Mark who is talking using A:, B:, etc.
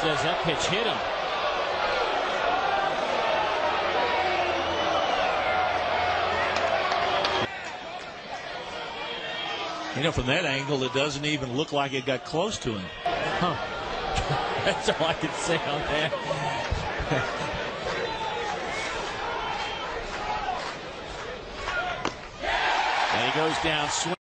A: Says that pitch hit him.
B: You know, from that angle, it doesn't even look like it got close to him.
A: Huh. That's all I can say on that.
B: And he goes down swing.